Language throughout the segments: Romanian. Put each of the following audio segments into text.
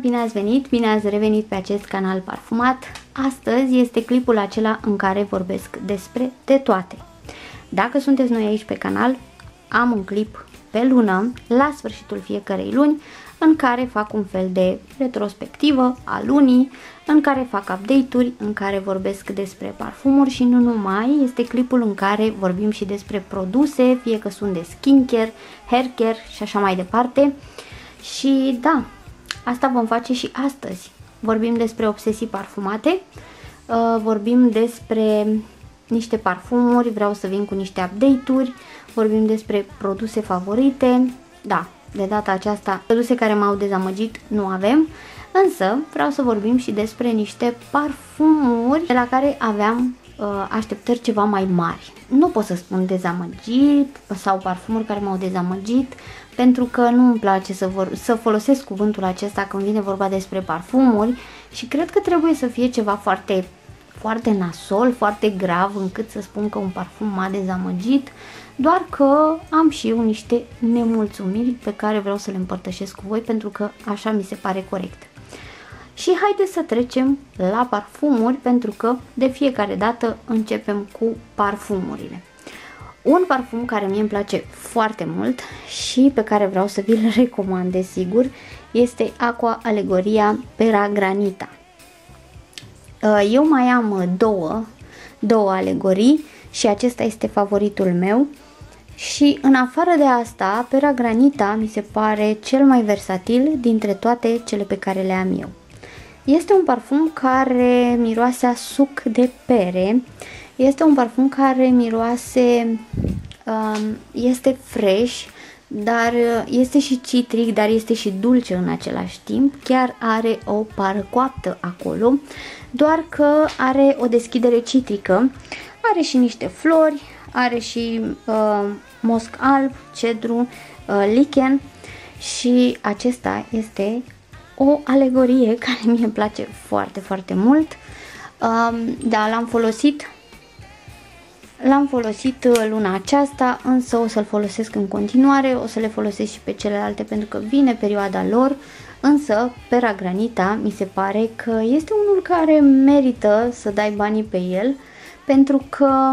bine ați venit, bine ați revenit pe acest canal parfumat. Astăzi este clipul acela în care vorbesc despre de toate. Dacă sunteți noi aici pe canal, am un clip pe lună, la sfârșitul fiecarei luni, în care fac un fel de retrospectivă a lunii, în care fac update-uri, în care vorbesc despre parfumuri și nu numai, este clipul în care vorbim și despre produse, fie că sunt de skincare, haircare și așa mai departe. Și da, asta vom face și astăzi. Vorbim despre obsesii parfumate, uh, vorbim despre niște parfumuri, vreau să vin cu niște update-uri, vorbim despre produse favorite, da, de data aceasta produse care m-au dezamăgit nu avem, însă vreau să vorbim și despre niște parfumuri de la care aveam uh, așteptări ceva mai mari. Nu pot să spun dezamăgit sau parfumuri care m-au dezamăgit, pentru că nu îmi place să, vor, să folosesc cuvântul acesta când vine vorba despre parfumuri și cred că trebuie să fie ceva foarte, foarte nasol, foarte grav încât să spun că un parfum m-a dezamăgit, doar că am și eu niște nemulțumiri pe care vreau să le împărtășesc cu voi pentru că așa mi se pare corect. Și haideți să trecem la parfumuri pentru că de fiecare dată începem cu parfumurile. Un parfum care mie îmi place foarte mult și pe care vreau să vi-l recomand desigur este Aqua Alegoria Pera Granita. Uh, eu mai am două, două alegorii și acesta este favoritul meu și în afară de asta, Pera Granita mi se pare cel mai versatil dintre toate cele pe care le am eu. Este un parfum care miroase a suc de pere este un parfum care miroase, um, este fresh, dar uh, este și citric, dar este și dulce în același timp. Chiar are o pară coaptă acolo, doar că are o deschidere citrică. Are și niște flori, are și uh, mosc alb, cedru, uh, lichen și acesta este o alegorie care mie îmi place foarte, foarte mult. Um, da, l-am folosit L-am folosit uh, luna aceasta, însă o să-l folosesc în continuare, o să le folosesc și pe celelalte pentru că vine perioada lor, însă Pera Granita mi se pare că este unul care merită să dai banii pe el pentru că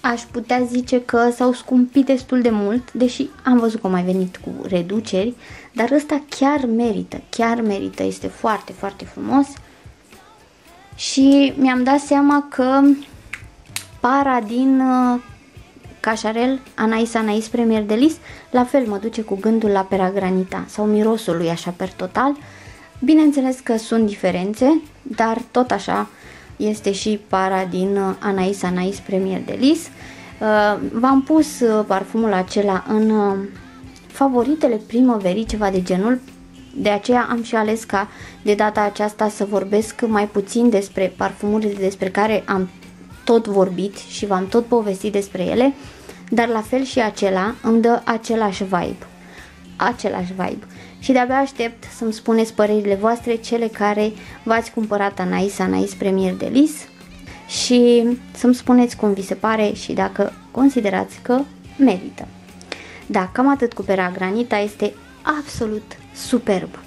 aș putea zice că s-au scumpit destul de mult, deși am văzut că au mai venit cu reduceri, dar ăsta chiar merită, chiar merită, este foarte, foarte frumos și mi-am dat seama că para din uh, Cașarel, Anais Anais Premier de Lis, la fel mă duce cu gândul la pera granita sau mirosul lui așa per total. Bineînțeles că sunt diferențe, dar tot așa este și para din uh, Anais Anais Premier de Lis. Uh, v-am pus parfumul acela în favoritele primăverii, ceva de genul, de aceea am și ales ca de data aceasta să vorbesc mai puțin despre parfumurile despre care am tot vorbit și v-am tot povestit despre ele, dar la fel și acela îmi dă același vibe. Același vibe. Și de-abia aștept să-mi spuneți părerile voastre, cele care v-ați cumpărat Anais, Anais Premier de Lis și să-mi spuneți cum vi se pare și dacă considerați că merită. Da, cam atât cu pera granita, este absolut superb.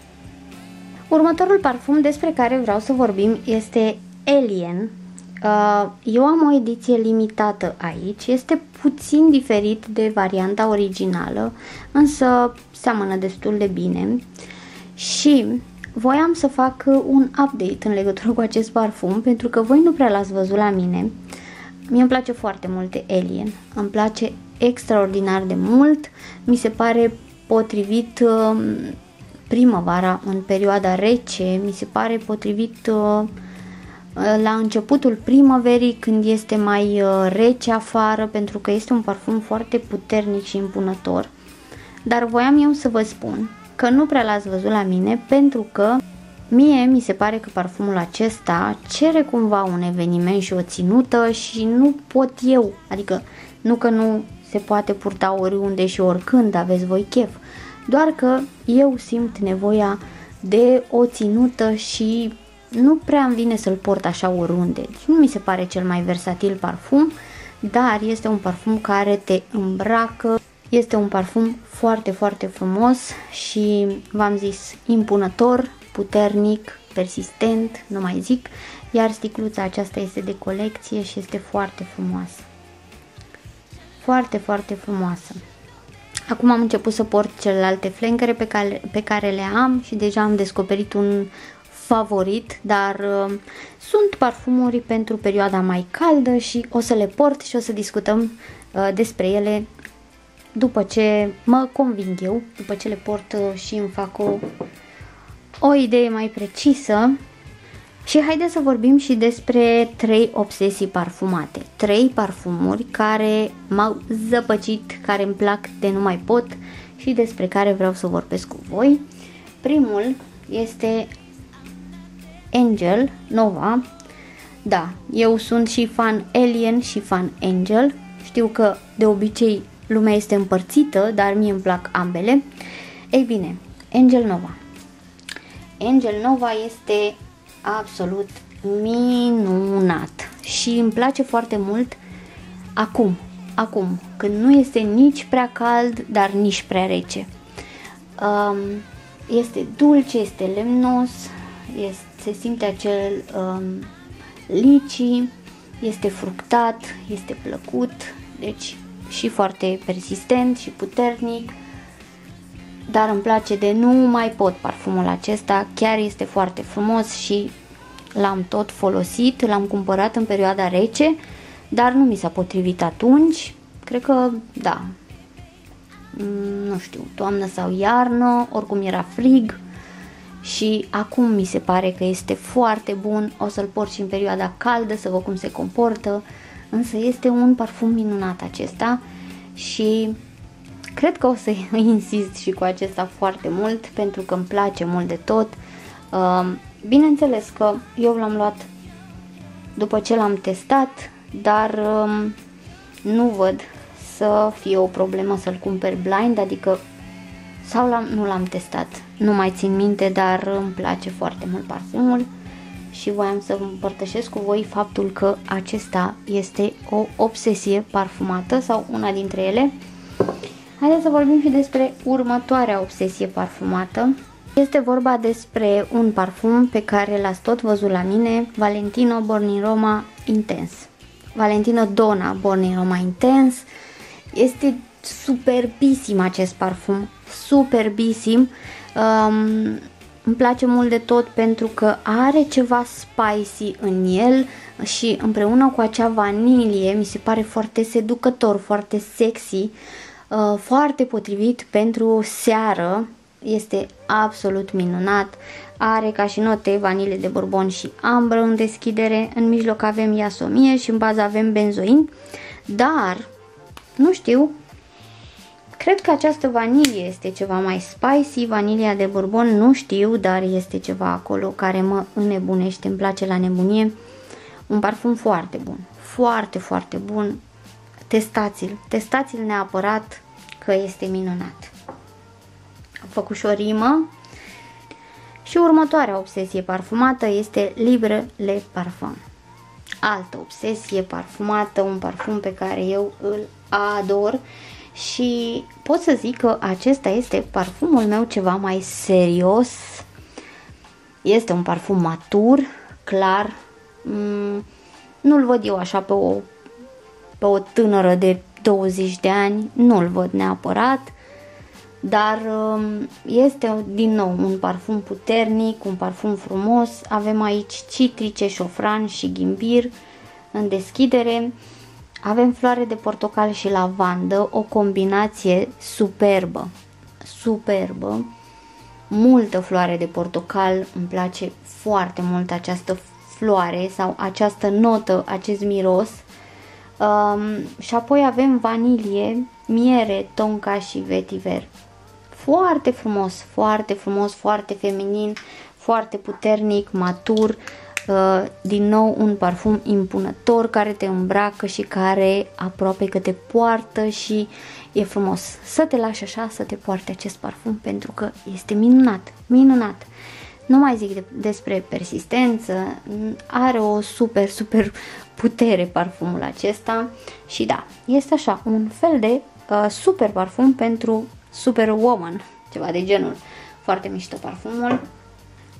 Următorul parfum despre care vreau să vorbim este Alien Uh, eu am o ediție limitată aici, este puțin diferit de varianta originală, însă seamănă destul de bine. Și voiam să fac un update în legătură cu acest parfum pentru că voi nu prea l-ați văzut la mine. Mie îmi place foarte mult de Alien, îmi place extraordinar de mult, mi se pare potrivit uh, primăvara în perioada rece, mi se pare potrivit uh, la începutul primăverii când este mai uh, rece afară pentru că este un parfum foarte puternic și impunător. Dar voiam eu să vă spun că nu prea l-ați văzut la mine pentru că mie mi se pare că parfumul acesta cere cumva un eveniment și o ținută și nu pot eu, adică nu că nu se poate purta oriunde și oricând aveți voi chef, doar că eu simt nevoia de o ținută și nu prea îmi vine să-l port așa oriunde. Deci nu mi se pare cel mai versatil parfum, dar este un parfum care te îmbracă, Este un parfum foarte, foarte frumos și v-am zis impunător, puternic, persistent, nu mai zic, iar sticluța aceasta este de colecție și este foarte frumoasă. Foarte, foarte frumoasă. Acum am început să port celelalte flancere pe care, pe care le am și deja am descoperit un favorit, dar uh, sunt parfumuri pentru perioada mai caldă și o să le port și o să discutăm uh, despre ele după ce mă conving eu, după ce le port uh, și îmi fac o, o idee mai precisă. Și haideți să vorbim și despre trei obsesii parfumate. Trei parfumuri care m-au zăpăcit, care îmi plac de nu mai pot și despre care vreau să vorbesc cu voi. Primul este Angel Nova. Da, eu sunt și fan Alien și fan Angel. Știu că de obicei lumea este împărțită, dar mie îmi plac ambele. Ei bine, Angel Nova. Angel Nova este absolut minunat și îmi place foarte mult acum, acum, când nu este nici prea cald, dar nici prea rece. Um, este dulce, este lemnos, este, se simte acel um, lici, este fructat, este plăcut, deci și foarte persistent și puternic, dar îmi place de nu mai pot parfumul acesta, chiar este foarte frumos și l-am tot folosit, l-am cumpărat în perioada rece, dar nu mi s-a potrivit atunci, cred că da, mm, nu știu, toamnă sau iarnă, oricum era frig și acum mi se pare că este foarte bun, o să-l port și în perioada caldă să văd cum se comportă, însă este un parfum minunat acesta și cred că o să insist și cu acesta foarte mult pentru că îmi place mult de tot. Um, bineînțeles că eu l-am luat după ce l-am testat, dar um, nu văd să fie o problemă să-l cumperi blind, adică sau l-am, nu l-am testat, nu mai țin minte, dar îmi place foarte mult parfumul și voiam să împărtășesc cu voi faptul că acesta este o obsesie parfumată sau una dintre ele. Haideți să vorbim și despre următoarea obsesie parfumată. Este vorba despre un parfum pe care l-ați tot văzut la mine, Valentino Born in Roma Intense. Valentino Dona Born in Roma Intense. Este superbisim acest parfum, superbisim. Um, îmi place mult de tot pentru că are ceva spicy în el și împreună cu acea vanilie mi se pare foarte seducător, foarte sexy, uh, foarte potrivit pentru seară. Este absolut minunat. Are ca și note vanilie de bourbon și ambră în deschidere. În mijloc avem iasomie și în bază avem benzoin. Dar, nu știu, Cred că această vanilie este ceva mai spicy, vanilia de bourbon nu știu, dar este ceva acolo care mă înnebunește, îmi place la nebunie. Un parfum foarte bun, foarte, foarte bun. Testați-l, testați-l neapărat că este minunat. Am făcut și o rimă. Și următoarea obsesie parfumată este Libre Le Parfum. Altă obsesie parfumată, un parfum pe care eu îl ador și pot să zic că acesta este parfumul meu ceva mai serios. Este un parfum matur, clar. Mm, nu-l văd eu așa pe o, pe o tânără de 20 de ani, nu-l văd neapărat, dar um, este din nou un parfum puternic, un parfum frumos. Avem aici citrice, șofran și ghimbir în deschidere. Avem floare de portocal și lavandă, o combinație superbă, superbă, multă floare de portocal, îmi place foarte mult această floare sau această notă, acest miros. Um, și apoi avem vanilie, miere, tonka și vetiver. Foarte frumos, foarte frumos, foarte feminin, foarte puternic, matur, Uh, din nou un parfum impunător care te îmbracă și care aproape că te poartă și e frumos să te lași așa să te poarte acest parfum pentru că este minunat, minunat. Nu mai zic de, despre persistență, are o super, super putere parfumul acesta și da, este așa, un fel de uh, super parfum pentru Superwoman, ceva de genul. Foarte mișto parfumul.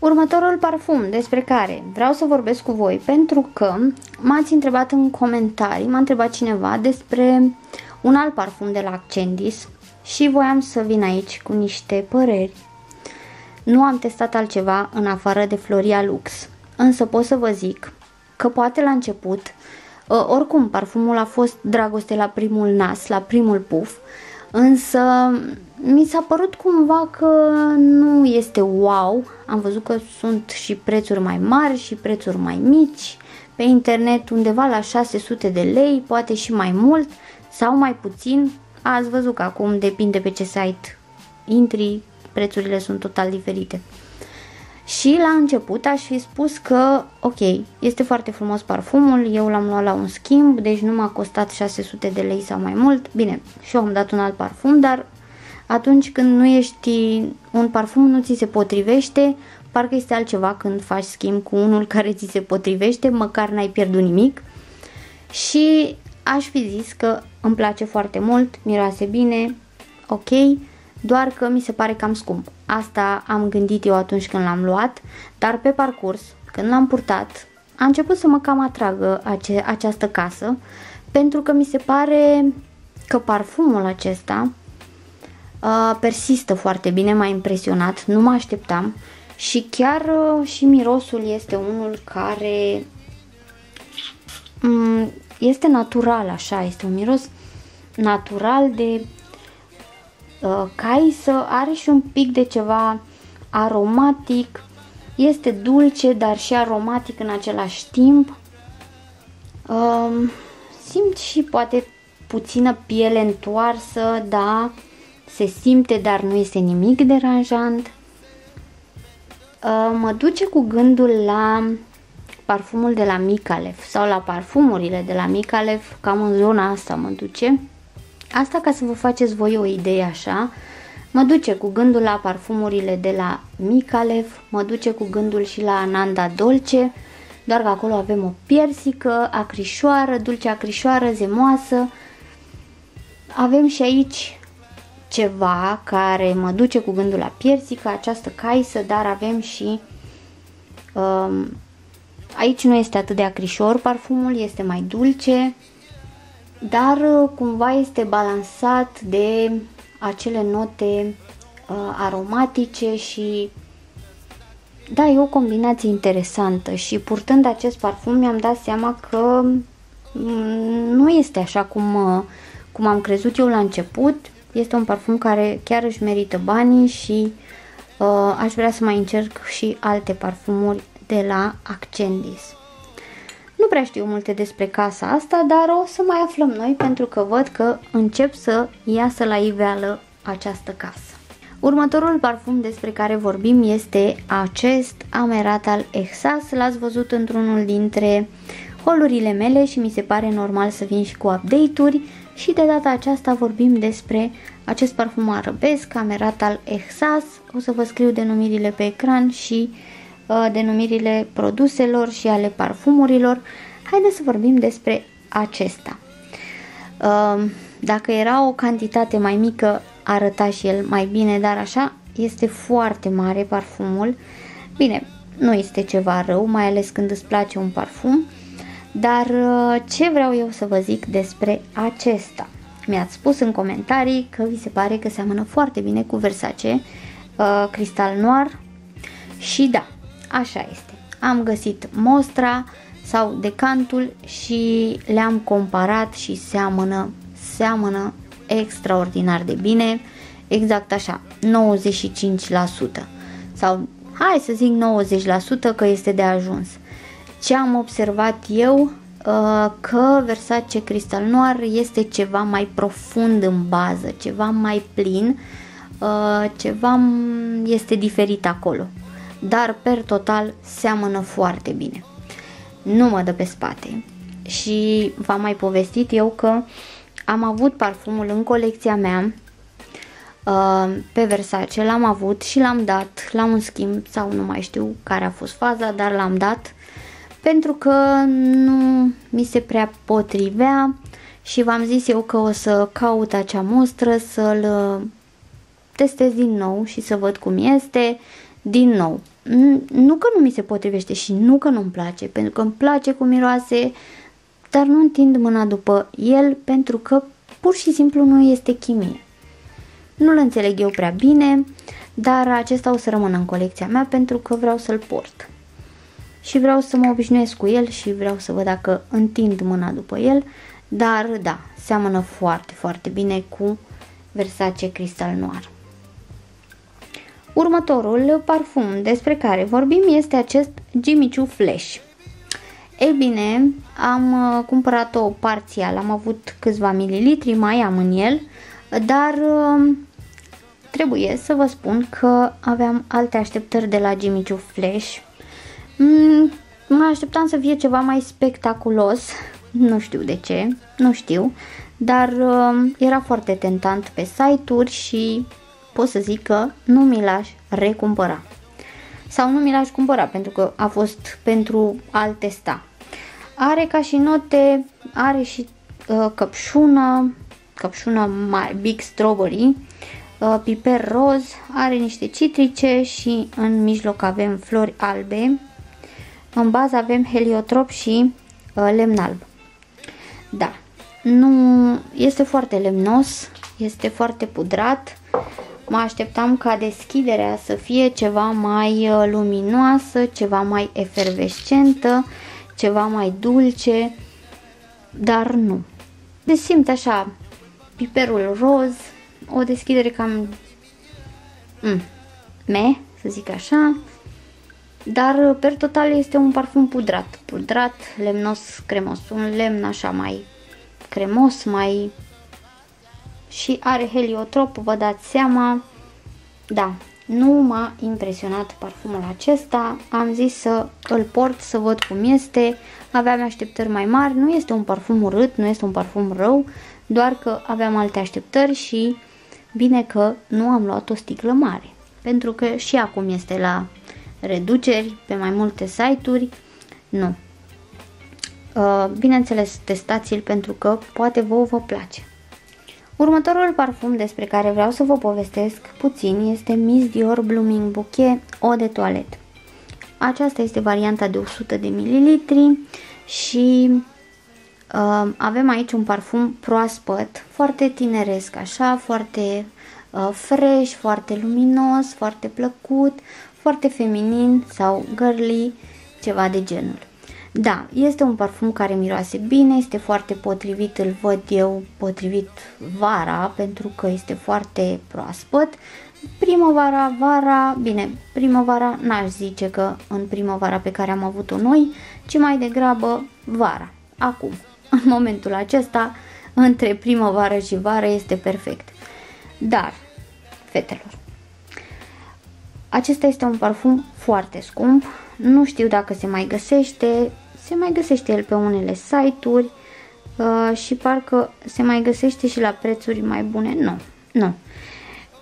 Următorul parfum despre care vreau să vorbesc cu voi pentru că m-ați întrebat în comentarii, m-a întrebat cineva despre un alt parfum de la Accendis și voiam să vin aici cu niște păreri. Nu am testat altceva în afară de Floria Lux, însă pot să vă zic că poate la început, ă, oricum parfumul a fost dragoste la primul nas, la primul puf, însă mi s-a părut cumva că nu este wow. Am văzut că sunt și prețuri mai mari și prețuri mai mici pe internet undeva la 600 de lei, poate și mai mult sau mai puțin. Ați văzut că acum depinde pe ce site intri, prețurile sunt total diferite. Și la început aș fi spus că, ok, este foarte frumos parfumul, eu l-am luat la un schimb, deci nu m-a costat 600 de lei sau mai mult. Bine, și eu am dat un alt parfum, dar atunci când nu ești, un parfum nu ți se potrivește, parcă este altceva când faci schimb cu unul care ți se potrivește, măcar n-ai pierdut nimic. Și aș fi zis că îmi place foarte mult, miroase bine, ok, doar că mi se pare cam scump. Asta am gândit eu atunci când l-am luat, dar pe parcurs, când l-am purtat, a început să mă cam atragă ace- această casă, pentru că mi se pare că parfumul acesta uh, persistă foarte bine, m-a impresionat, nu mă așteptam și chiar uh, și mirosul este unul care um, este natural așa, este un miros natural de uh, caisă, are și un pic de ceva aromatic, este dulce, dar și aromatic în același timp. Uh, simt și poate puțină piele întoarsă, da, se simte, dar nu este nimic deranjant. Uh, mă duce cu gândul la parfumul de la Micalef sau la parfumurile de la Micalef, cam în zona asta mă duce. Asta ca să vă faceți voi o idee așa, mă duce cu gândul la parfumurile de la Micalef, mă duce cu gândul și la Ananda Dolce, doar că acolo avem o piersică, acrișoară, dulce acrișoară, zemoasă. Avem și aici ceva care mă duce cu gândul la piersică, această caisă, dar avem și um, aici nu este atât de acrișor parfumul, este mai dulce, dar uh, cumva este balansat de acele note uh, aromatice și da, e o combinație interesantă și purtând acest parfum mi-am dat seama că mm, nu este așa cum, uh, cum am crezut eu la început. Este un parfum care chiar își merită banii și uh, aș vrea să mai încerc și alte parfumuri de la Accendis. Nu prea știu multe despre casa asta, dar o să mai aflăm noi pentru că văd că încep să iasă la iveală această casă. Următorul parfum despre care vorbim este acest Amerat al Exas. L-ați văzut într-unul dintre holurile mele și mi se pare normal să vin și cu update-uri și de data aceasta vorbim despre acest parfum arabesc, Amerat al Exas. O să vă scriu denumirile pe ecran și uh, Uh, denumirile produselor și ale parfumurilor, haideți să vorbim despre acesta. Uh, dacă era o cantitate mai mică, arăta și el mai bine, dar așa este foarte mare parfumul. Bine, nu este ceva rău, mai ales când îți place un parfum, dar uh, ce vreau eu să vă zic despre acesta? Mi-ați spus în comentarii că vi se pare că seamănă foarte bine cu Versace uh, Cristal Noir și da, Așa este. Am găsit mostra sau decantul și le-am comparat și seamănă, seamănă extraordinar de bine, exact așa, 95% sau hai să zic 90% că este de ajuns. Ce am observat eu uh, că Versace Crystal Noir este ceva mai profund în bază, ceva mai plin, uh, ceva este diferit acolo dar per total seamănă foarte bine. Nu mă dă pe spate și v-am mai povestit eu că am avut parfumul în colecția mea uh, pe Versace, l-am avut și l-am dat la un schimb sau nu mai știu care a fost faza, dar l-am dat pentru că nu mi se prea potrivea și v-am zis eu că o să caut acea mostră, să-l uh, testez din nou și să văd cum este din nou. Nu că nu mi se potrivește și nu că nu-mi place, pentru că îmi place cum miroase, dar nu întind mâna după el pentru că pur și simplu nu este chimie. Nu-l înțeleg eu prea bine, dar acesta o să rămână în colecția mea pentru că vreau să-l port. Și vreau să mă obișnuiesc cu el și vreau să văd dacă întind mâna după el, dar da, seamănă foarte, foarte bine cu Versace Crystal Noir. Următorul parfum despre care vorbim este acest Jimmy Choo Flash. Ei bine, am uh, cumpărat-o parțial, am avut câțiva mililitri, mai am în el, dar uh, trebuie să vă spun că aveam alte așteptări de la Jimmy Choo Flash. Mm, mă așteptam să fie ceva mai spectaculos, nu știu de ce, nu știu, dar uh, era foarte tentant pe site-uri și pot să zic că nu mi l-aș recumpăra. Sau nu mi l-aș cumpăra pentru că a fost pentru al testa. Are ca și note, are și uh, căpșună, căpșună mare, Big Strawberry, uh, piper roz, are niște citrice și în mijloc avem flori albe. În bază avem heliotrop și uh, lemn alb. Da, nu este foarte lemnos, este foarte pudrat. Mă așteptam ca deschiderea să fie ceva mai uh, luminoasă, ceva mai efervescentă, ceva mai dulce, dar nu. Deci simt așa piperul roz, o deschidere cam mm, me, să zic așa, dar per total este un parfum pudrat, pudrat, lemnos, cremos, un lemn așa mai cremos, mai și are heliotrop, vă dați seama, da, nu m-a impresionat parfumul acesta, am zis să îl port să văd cum este, aveam așteptări mai mari, nu este un parfum urât, nu este un parfum rău, doar că aveam alte așteptări și bine că nu am luat o sticlă mare, pentru că și acum este la reduceri pe mai multe site-uri, nu. Uh, bineînțeles, testați-l pentru că poate vouă vă place. Următorul parfum despre care vreau să vă povestesc puțin este Miss Dior Blooming Bouquet Eau de Toilet. Aceasta este varianta de 100 de ml și uh, avem aici un parfum proaspăt, foarte tineresc, așa, foarte uh, fresh, foarte luminos, foarte plăcut, foarte feminin sau girly, ceva de genul. Da, este un parfum care miroase bine, este foarte potrivit, îl văd eu potrivit vara, pentru că este foarte proaspăt. Primăvara, vara, bine, primăvara n-aș zice că în primăvara pe care am avut-o noi, ci mai degrabă vara, acum, în momentul acesta, între primăvară și vară este perfect. Dar, fetelor, acesta este un parfum foarte scump, nu știu dacă se mai găsește, se mai găsește el pe unele site-uri uh, și parcă se mai găsește și la prețuri mai bune. Nu, nu.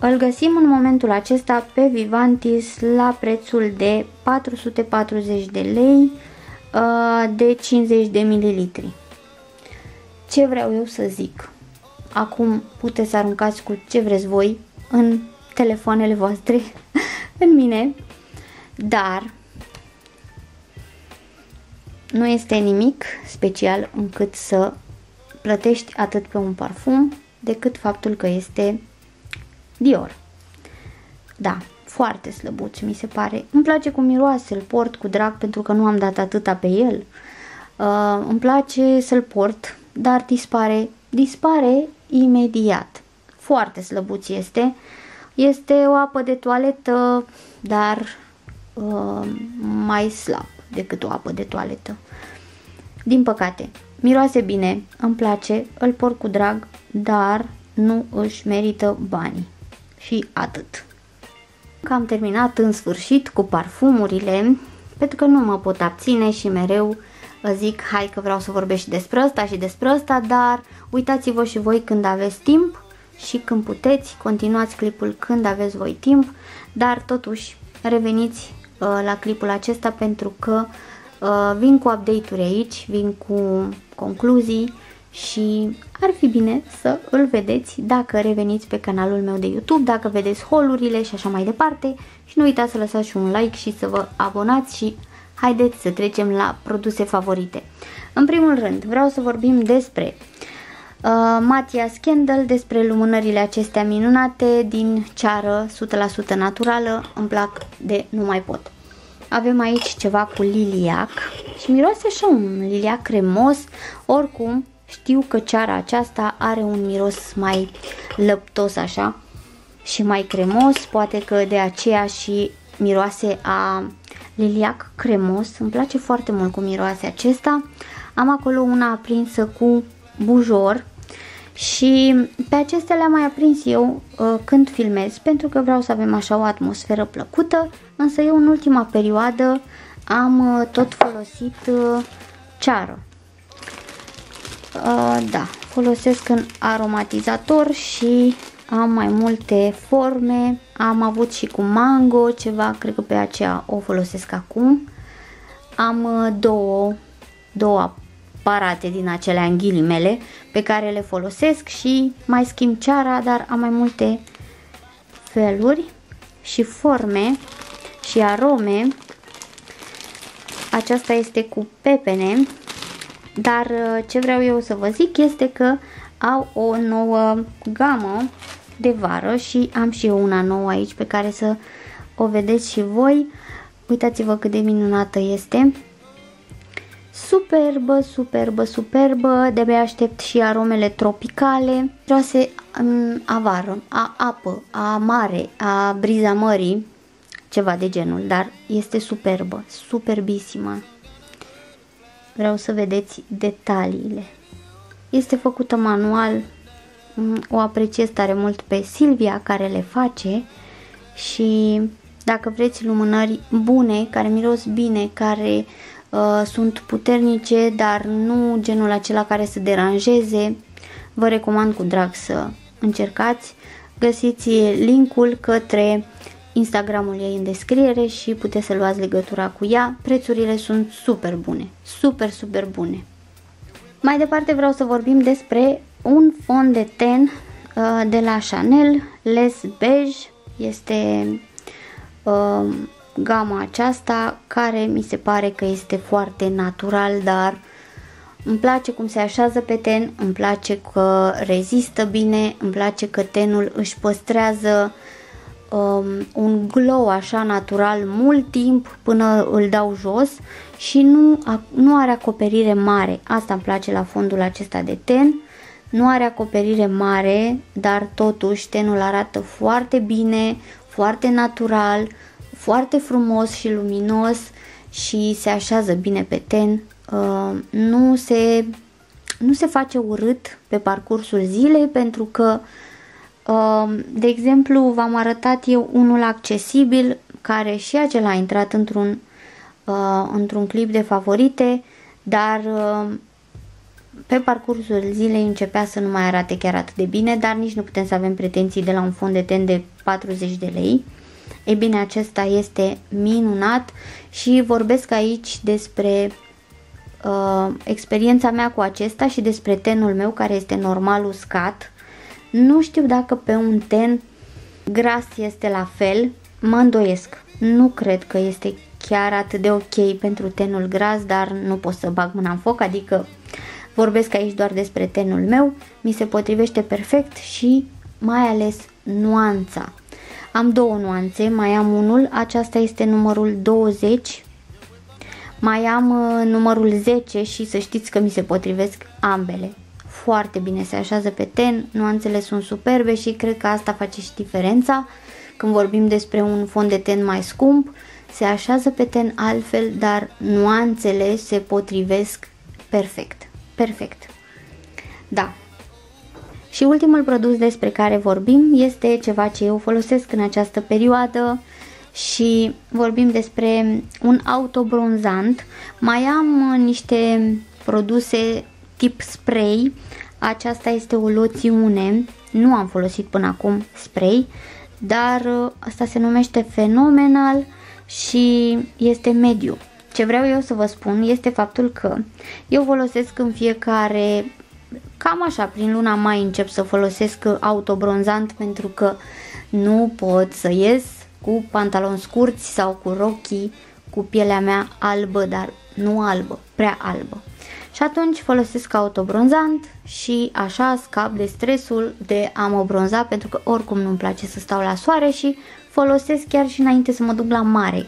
Îl găsim în momentul acesta pe Vivantis la prețul de 440 de lei uh, de 50 de mililitri. Ce vreau eu să zic? Acum puteți să aruncați cu ce vreți voi în telefoanele voastre, în mine, dar nu este nimic special încât să plătești atât pe un parfum decât faptul că este Dior. Da, foarte slăbuț mi se pare. Îmi place cum miroase, îl port cu drag pentru că nu am dat atâta pe el. Uh, îmi place să-l port, dar dispare, dispare imediat. Foarte slăbuț este. Este o apă de toaletă, dar uh, mai slab decât o apă de toaletă. Din păcate, miroase bine, îmi place, îl port cu drag, dar nu își merită banii. Și atât. Că am terminat în sfârșit cu parfumurile, pentru că nu mă pot abține și mereu zic hai că vreau să vorbesc și despre asta și despre asta, dar uitați-vă și voi când aveți timp și când puteți, continuați clipul când aveți voi timp, dar totuși reveniți Uh, la clipul acesta pentru că uh, vin cu update-uri aici, vin cu concluzii și ar fi bine să îl vedeți dacă reveniți pe canalul meu de YouTube, dacă vedeți holurile și așa mai departe și nu uitați să lăsați și un like și să vă abonați și haideți să trecem la produse favorite. În primul rând vreau să vorbim despre uh, Matias Candle, despre lumânările acestea minunate din ceară 100% naturală, îmi plac de nu mai pot. Avem aici ceva cu liliac și miroase așa un liliac cremos, oricum știu că ceara aceasta are un miros mai lăptos așa și mai cremos, poate că de aceea și miroase a liliac cremos, îmi place foarte mult cu miroase acesta. Am acolo una aprinsă cu bujor și pe acestea le-am mai aprins eu uh, când filmez pentru că vreau să avem așa o atmosferă plăcută, însă eu în ultima perioadă am uh, tot folosit uh, ceară. Uh, da, folosesc în aromatizator și am mai multe forme, am avut și cu mango ceva, cred că pe aceea o folosesc acum. Am uh, două, două aparate din acelea în ghilimele pe care le folosesc și mai schimb ceara, dar am mai multe feluri și forme și arome. Aceasta este cu pepene, dar uh, ce vreau eu să vă zic este că au o nouă gamă de vară și am și eu una nouă aici pe care să o vedeți și voi. Uitați-vă cât de minunată este. Superbă, superbă, superbă, de-abia aștept și aromele tropicale, roase um, a vară, a apă, a mare, a briza mării, ceva de genul, dar este superbă, superbisima. Vreau să vedeți detaliile. Este făcută manual, mm, o apreciez tare mult pe Silvia care le face și dacă vreți lumânări bune, care miros bine, care uh, sunt puternice, dar nu genul acela care să deranjeze, vă recomand cu drag să încercați. Găsiți linkul către Instagramul ei în descriere și puteți să luați legătura cu ea. Prețurile sunt super bune, super, super bune. Mai departe vreau să vorbim despre un fond de ten uh, de la Chanel, Les Beige. Este uh, gama aceasta care mi se pare că este foarte natural, dar îmi place cum se așează pe ten, îmi place că rezistă bine, îmi place că tenul își păstrează um, un glow așa natural mult timp până îl dau jos și nu, nu are acoperire mare. Asta îmi place la fondul acesta de ten. Nu are acoperire mare, dar totuși tenul arată foarte bine, foarte natural, foarte frumos și luminos și se așează bine pe ten. Uh, nu, se, nu se face urât pe parcursul zilei pentru că uh, de exemplu v-am arătat eu unul accesibil care și acela a intrat într-un uh, într-un clip de favorite dar pe parcursul zilei începea să nu mai arate chiar atât de bine, dar nici nu putem să avem pretenții de la un fond de ten de 40 de lei. Ei bine, acesta este minunat și vorbesc aici despre uh, experiența mea cu acesta și despre tenul meu care este normal uscat. Nu știu dacă pe un ten gras este la fel, mă îndoiesc. Nu cred că este chiar atât de ok pentru tenul gras, dar nu pot să bag mâna în foc, adică vorbesc aici doar despre tenul meu, mi se potrivește perfect și mai ales nuanța. Am două nuanțe, mai am unul, aceasta este numărul 20, mai am uh, numărul 10 și să știți că mi se potrivesc ambele. Foarte bine se așează pe ten, nuanțele sunt superbe și cred că asta face și diferența. Când vorbim despre un fond de ten mai scump, se așează pe ten altfel, dar nuanțele se potrivesc perfect. Perfect. Da, și ultimul produs despre care vorbim este ceva ce eu folosesc în această perioadă și vorbim despre un autobronzant. Mai am niște produse tip spray. Aceasta este o loțiune. Nu am folosit până acum spray, dar asta se numește fenomenal și este mediu. Ce vreau eu să vă spun este faptul că eu folosesc în fiecare cam așa, prin luna mai încep să folosesc autobronzant pentru că nu pot să ies cu pantaloni scurți sau cu rochii cu pielea mea albă, dar nu albă, prea albă. Și atunci folosesc autobronzant și așa scap de stresul de a mă bronza pentru că oricum nu-mi place să stau la soare și folosesc chiar și înainte să mă duc la mare.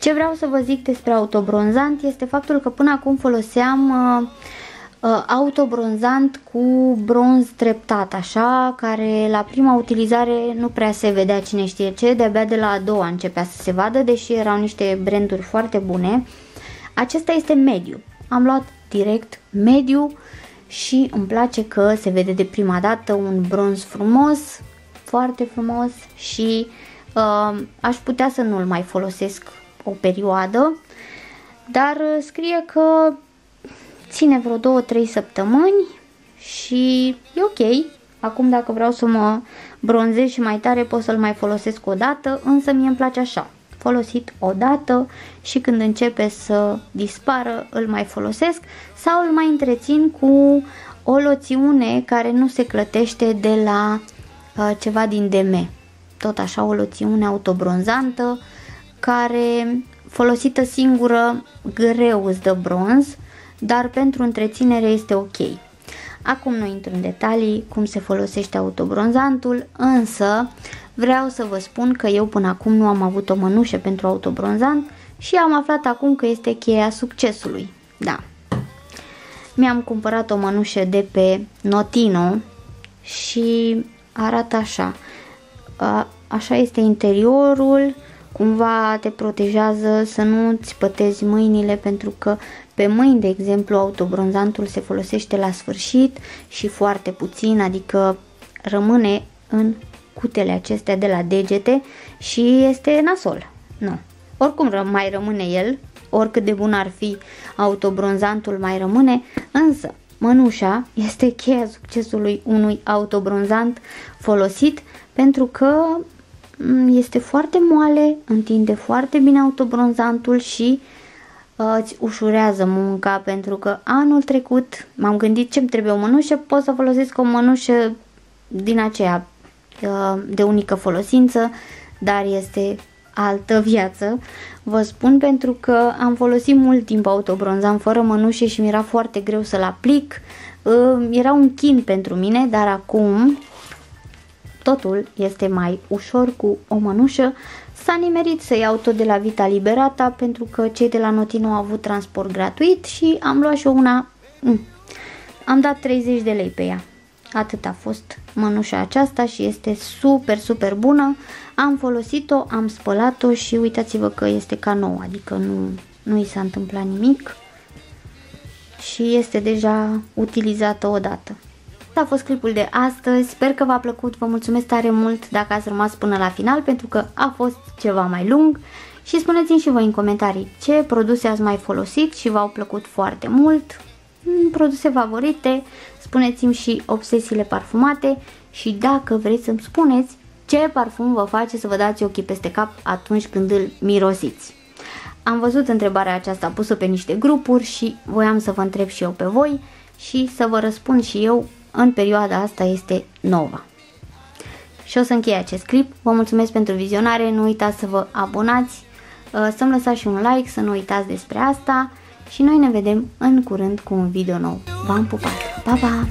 Ce vreau să vă zic despre autobronzant este faptul că până acum foloseam uh, uh, autobronzant cu bronz treptat, așa, care la prima utilizare nu prea se vedea cine știe ce, de-abia de la a doua începea să se vadă, deși erau niște branduri foarte bune. Acesta este mediu. Am luat direct mediu și îmi place că se vede de prima dată un bronz frumos, foarte frumos și uh, aș putea să nu-l mai folosesc o perioadă, dar scrie că ține vreo 2-3 săptămâni și e ok. Acum dacă vreau să mă bronzez și mai tare pot să-l mai folosesc o dată, însă mie îmi place așa. Folosit o dată și când începe să dispară îl mai folosesc sau îl mai întrețin cu o loțiune care nu se clătește de la uh, ceva din DM. Tot așa o loțiune autobronzantă care folosită singură greu îți dă bronz, dar pentru întreținere este ok. Acum nu intru în detalii cum se folosește autobronzantul, însă vreau să vă spun că eu până acum nu am avut o mănușă pentru autobronzant și am aflat acum că este cheia succesului. Da. Mi-am cumpărat o mănușă de pe Notino și arată așa. A, așa este interiorul, cumva te protejează să nu-ți pătezi mâinile pentru că pe mâini, de exemplu, autobronzantul se folosește la sfârșit și foarte puțin, adică rămâne în cutele acestea de la degete și este nasol. Nu. Oricum mai rămâne el, oricât de bun ar fi autobronzantul mai rămâne, însă mănușa este cheia succesului unui autobronzant folosit pentru că mm, este foarte moale, întinde foarte bine autobronzantul și uh, îți ușurează munca pentru că anul trecut m-am gândit ce-mi trebuie o mănușă, pot să folosesc o mănușă din aceea uh, de unică folosință, dar este altă viață. Vă spun pentru că am folosit mult timp autobronzant fără mănușe și mi-era foarte greu să-l aplic. Uh, era un chin pentru mine, dar acum totul este mai ușor cu o mănușă. S-a nimerit să iau tot de la Vita Liberata pentru că cei de la Notino au avut transport gratuit și am luat și una. Mm. Am dat 30 de lei pe ea. Atât a fost mănușa aceasta și este super, super bună. Am folosit-o, am spălat-o și uitați-vă că este ca nouă, adică nu, nu i s-a întâmplat nimic și este deja utilizată odată. Asta a fost clipul de astăzi, sper că v-a plăcut, vă mulțumesc tare mult dacă ați rămas până la final pentru că a fost ceva mai lung. Și spuneți-mi și voi în comentarii ce produse ați mai folosit și v-au plăcut foarte mult, produse favorite, spuneți-mi și obsesiile parfumate. Și dacă vreți să-mi spuneți ce parfum vă face să vă dați ochii peste cap atunci când îl mirosiți. Am văzut întrebarea aceasta pusă pe niște grupuri și voiam să vă întreb și eu pe voi și să vă răspund și eu în perioada asta este nova. Și o să închei acest clip. Vă mulțumesc pentru vizionare, nu uitați să vă abonați, uh, să-mi lăsați și un like, să nu uitați despre asta și noi ne vedem în curând cu un video nou. V-am pupat! Pa, pa!